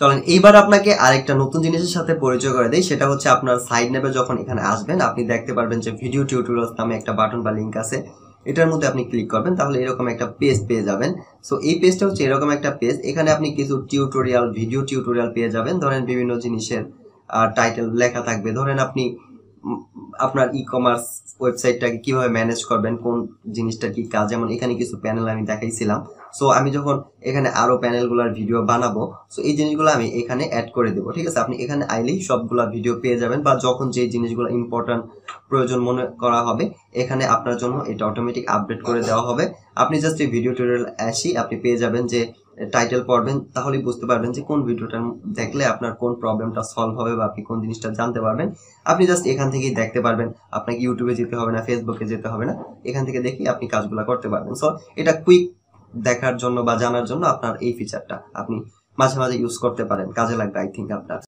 চলেন, এইবার আপনাকে আরেকটা নতুন জিনিসের সাথে পরিচয় করে দেই, সেটা হচ্ছে আপনার সাইড নেবে যখন এখানে আসবেন, আপনি দেখতে পারবেন যে ভিডিও টিউটোরিয়ালস নামে একটা বাটন বা লিঙ্ক আছে। এটার মধ্যে আপনি ক্লিক করবেন, তাহলে এরকম একটা পেজ পেয়ে যাবেন। সো এই পেজটা হচ্ছে এরকম একটা পেজ এখানে আপনি কিছু টিউটোরিয়াল ভিডিও টিউটোরিয়াল পেয়ে যাবেন। ধরেন বিভিন্ন জিনিসের টাইটেল লেখা থাকবে। ধরেন আপনি আপনার ই কমার্স ওয়েবসাইটটাকে কীভাবে ম্যানেজ করবেন, কোন জিনিসটা কি কাজ? যেমন এখানে কিছু প্যানেল আমি দেখাইছিলাম। সো আমি যখন এখানে আরও প্যানেলগুলোর ভিডিও বানাবো সো এই জিনিসগুলো আমি এখানে অ্যাড করে দেবো, ঠিক আছে? আপনি এখানে আইলেই সবগুলা ভিডিও পেয়ে যাবেন বা যখন যে জিনিসগুলো ইম্পর্টেন্ট প্রয়োজন মনে করা হবে, এখানে আপনার জন্য এটা অটোমেটিক আপডেট করে দেওয়া হবে। আপনি জাস্ট এই ভিডিও টিউটোরিয়াল আসি, আপনি পেয়ে যাবেন যে টাইটেল পড়বেন, তাহলেই বুঝতে পারবেন যে কোন ভিডিওটা দেখলে আপনার কোন প্রবলেমটা সলভ হবে বা আপনি কোন জিনিসটা জানতে পারবেন। আপনি জাস্ট এখান থেকেই দেখতে পারবেন, আপনাকে ইউটিউবে যেতে হবে না ফেসবুকে যেতে হবে না। এখান থেকে দেখি আপনি কাজগুলো করতে পারবেন। সো এটা কুইক দেখার জন্য বা জানার জন্য আপনার এই ফিচারটা আপনি মাঝে মাঝে ইউজ করতে পারেন। কাজে লাগবে আই থিঙ্ক আপনার।